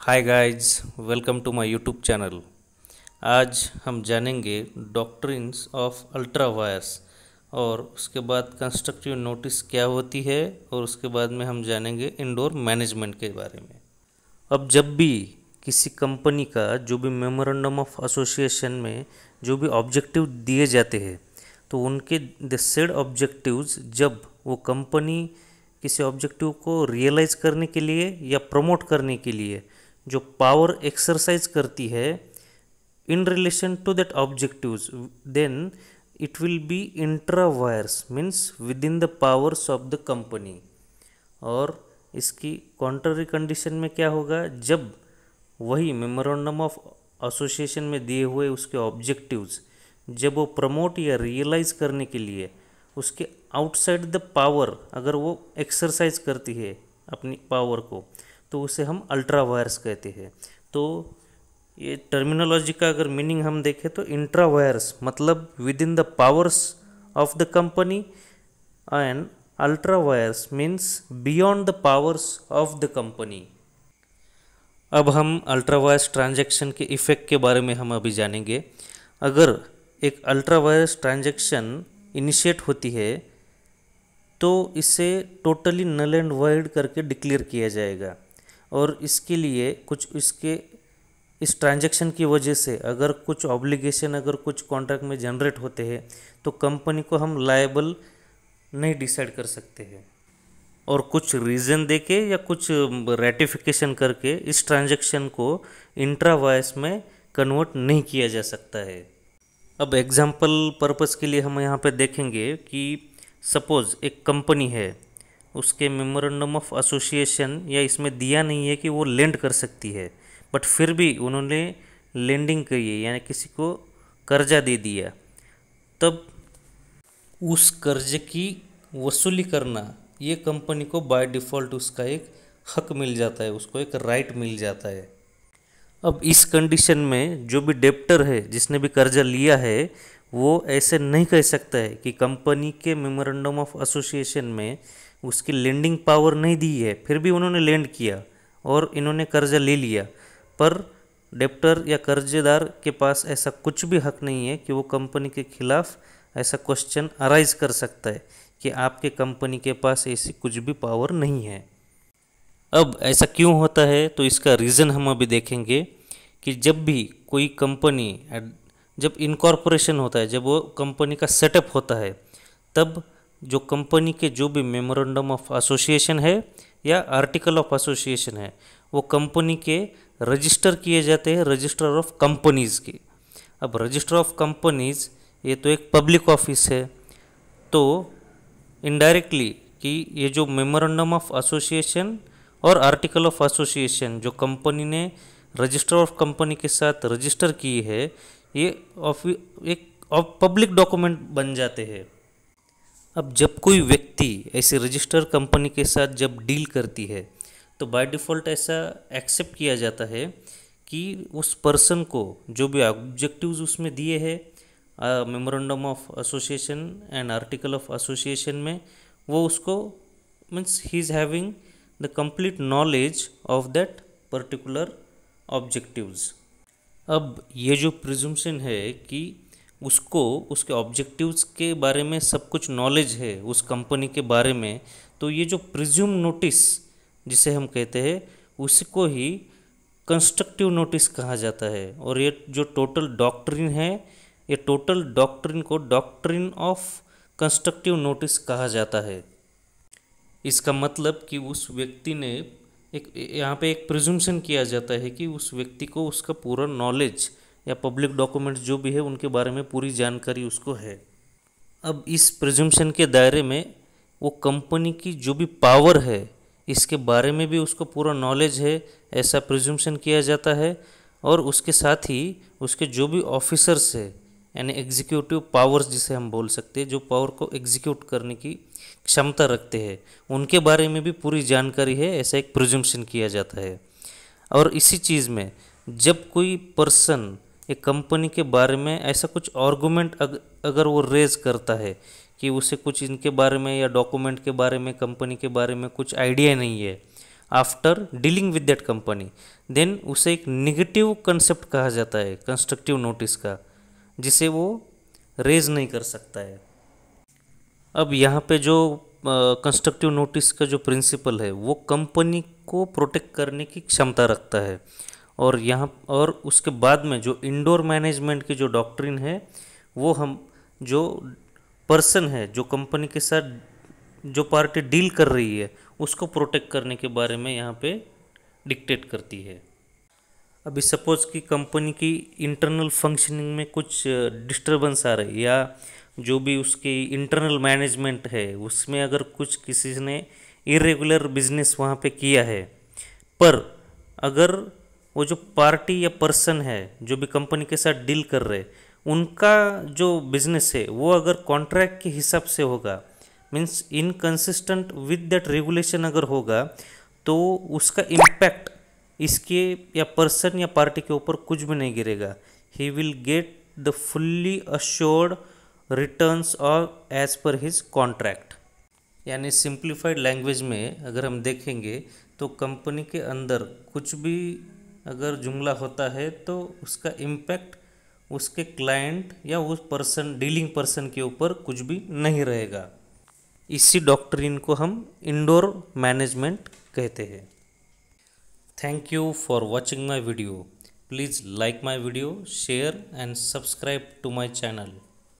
Hi guys welcome to my YouTube channel आज हम जानेंगे डॉक्ट्रिन्स ऑफ़ अल्ट्रा वायर्स और उसके बाद कंस्ट्रक्टिव नोटिस क्या होती है और उसके बाद में हम जानेंगे इंडोर मैनेजमेंट के बारे में। अब जब भी किसी कंपनी का जो भी मेमोरेंडम ऑफ़ एसोसिएशन में जो भी ऑब्जेक्टिव दिए जाते हैं तो उनके द सेड ऑब्जेक्टिव्स जब वो कंपनी किसी ऑब्जेक्टिव को रियलाइज़ करने के लिए या प्रमोट करने के लिए जो पावर एक्सरसाइज करती है in relation to that objectives then it will be intra vires means within the powers of the company और इसकी कॉन्ट्ररी कंडीशन में क्या होगा? जब वही मेमोरेंडम ऑफ़ एसोसिएशन में दिए हुए उसके ऑब्जेक्टिव्स जब वो प्रमोट या रियलाइज़ करने के लिए उसके आउटसाइड द पावर अगर वो एक्सरसाइज करती है अपनी पावर को तो उसे हम अल्ट्रा वायर्स कहते हैं। तो ये टर्मिनोलॉजी का अगर मीनिंग हम देखें तो इंट्रा वायर्स मतलब within the powers of the company and ultra vires means beyond the powers of the company अब हम अल्ट्रा वायर्स ट्रांजेक्शन के इफ़ेक्ट के बारे में हम अभी जानेंगे। अगर एक अल्ट्रा वायर्स ट्रांजेक्शन इनिशिएट होती है तो इसे टोटली नल एंड वाइड करके डिक्लेयर किया जाएगा। और इसके लिए कुछ इसके, इस ट्रांजैक्शन की वजह से अगर कुछ ऑब्लिगेशन अगर कुछ कॉन्ट्रैक्ट में जनरेट होते हैं तो कंपनी को हम लायबल नहीं डिसाइड कर सकते हैं। और कुछ रीज़न दे के या कुछ रेटिफिकेशन करके इस ट्रांजैक्शन को इंट्रा वॉइस में कन्वर्ट नहीं किया जा सकता है। अब एग्ज़ाम्पल पर्पज़ के लिए हम यहाँ पे देखेंगे कि सपोज़ एक कंपनी है उसके मेमोरेंडम ऑफ़ एसोसिएशन या इसमें दिया नहीं है कि वो लेंड कर सकती है। बट फिर भी उन्होंने लेंडिंग करी है, यानी किसी को कर्जा दे दिया। तब उस कर्ज की वसूली करना, ये कंपनी को बाय डिफ़ॉल्ट उसका एक हक मिल जाता है, उसको एक राइट मिल जाता है। अब इस कंडीशन में जो भी डेप्टर है, जिसने भी कर्जा लिया है, वो ऐसे नहीं कह सकता है कि कंपनी के मेमोरेंडम ऑफ़ एसोसिएशन में उसकी लैंडिंग पावर नहीं दी है, फिर भी उन्होंने लैंड किया और इन्होंने कर्जा ले लिया। पर डेप्टर या कर्जेदार के पास ऐसा कुछ भी हक नहीं है कि वो कंपनी के खिलाफ ऐसा क्वेश्चन अराइज कर सकता है कि आपके कंपनी के पास ऐसी कुछ भी पावर नहीं है। अब ऐसा क्यों होता है? तो इसका रीज़न हम अभी देखेंगे कि जब भी कोई कंपनी जब इनकॉर्पोरेशन होता है, जब वो कंपनी का सेटअप होता है, तब जो कंपनी के जो भी मेमोरेंडम ऑफ़ एसोसिएशन है या आर्टिकल ऑफ़ एसोसिएशन है, वो कंपनी के रजिस्टर किए जाते हैं रजिस्टर ऑफ़ कंपनीज़ के। अब रजिस्टर ऑफ़ कंपनीज़ ये तो एक पब्लिक ऑफ़िस है तो इनडायरेक्टली कि ये जो मेमोरेंडम ऑफ़ एसोसिएशन और आर्टिकल ऑफ़ एसोसिएशन जो कंपनी ने रजिस्टर ऑफ़ कंपनी के साथ रजिस्टर की है, ये ऑफ़ एक पब्लिक डॉक्यूमेंट बन जाते हैं। अब जब कोई व्यक्ति ऐसे रजिस्टर कंपनी के साथ जब डील करती है तो बाय डिफ़ॉल्ट ऐसा एक्सेप्ट किया जाता है कि उस पर्सन को जो भी ऑब्जेक्टिव्स उसमें दिए हैं memorandum of association and article of association में, वो उसको means he is having the complete knowledge of that particular objectives अब ये जो प्रिजम्पशन है कि उसको, उसके ऑब्जेक्टिव्स के बारे में सब कुछ नॉलेज है, उस कंपनी के बारे में तो ये जो प्रिज्यूम नोटिस जिसे हम कहते हैं, उसको ही कंस्ट्रक्टिव नोटिस कहा जाता है। और ये जो टोटल डॉक्ट्रिन है, ये टोटल डॉक्ट्रिन को डॉक्ट्रिन ऑफ़ कंस्ट्रक्टिव नोटिस कहा जाता है। इसका मतलब कि उस व्यक्ति ने एक, यहाँ पे एक प्रिज्यूमशन किया जाता है कि उस व्यक्ति को उसका पूरा नॉलेज या पब्लिक डॉक्यूमेंट्स जो भी है, उनके बारे में पूरी जानकारी उसको है। अब इस प्रिजम्पशन के दायरे में वो कंपनी की जो भी पावर है, इसके बारे में भी उसको पूरा नॉलेज है, ऐसा प्रिजम्पशन किया जाता है। और उसके साथ ही उसके जो भी ऑफिसर्स है, यानी एग्जीक्यूटिव पावर्स जिसे हम बोल सकते हैं, जो पावर को एग्जीक्यूट करने की क्षमता रखते हैं, उनके बारे में भी पूरी जानकारी है, ऐसा एक प्रिजम्पशन किया जाता है। और इसी चीज़ में जब कोई पर्सन एक कंपनी के बारे में ऐसा कुछ आर्गूमेंट अग, अगर वो रेज करता है कि उसे कुछ इनके बारे में या डॉक्यूमेंट के बारे में कंपनी के बारे में कुछ आइडिया नहीं है after dealing with that company then उसे एक निगेटिव कंसेप्ट कहा जाता है कंस्ट्रक्टिव नोटिस का जिसे वो रेज नहीं कर सकता है। अब यहाँ पे जो कंस्ट्रक्टिव नोटिस का जो प्रिंसिपल है वो कंपनी को प्रोटेक्ट करने की क्षमता रखता है। और यहाँ, और उसके बाद में जो इंडोर मैनेजमेंट की जो डॉक्ट्रिन है, वो हम जो पर्सन है, जो कंपनी के साथ जो पार्टी डील कर रही है, उसको प्रोटेक्ट करने के बारे में यहाँ पे डिक्टेट करती है। अभी सपोज़ कि कंपनी की इंटरनल फंक्शनिंग में कुछ डिस्टरबेंस आ रही है, या जो भी उसकी इंटरनल मैनेजमेंट है, उसमें अगर कुछ किसी ने इरेगुलर बिज़नेस वहाँ पे किया है, पर अगर वो जो पार्टी या पर्सन है, जो भी कंपनी के साथ डील कर रहे, उनका जो बिज़नेस है, वो अगर कॉन्ट्रैक्ट के हिसाब से होगा means inconsistent with that regulation अगर होगा तो उसका इम्पैक्ट इसके या पर्सन या पार्टी के ऊपर कुछ भी नहीं गिरेगा। He will get the fully assured returns और एज पर हिज कॉन्ट्रैक्ट यानी सिंप्लीफाइड लैंग्वेज में अगर हम देखेंगे तो कंपनी के अंदर कुछ भी अगर जुमला होता है तो उसका इम्पैक्ट उसके क्लाइंट या उस पर्सन डीलिंग पर्सन के ऊपर कुछ भी नहीं रहेगा। इसी डॉक्ट्रिन को हम इंडोर मैनेजमेंट कहते हैं। Thank you for watching my video please like my video share and subscribe to my channel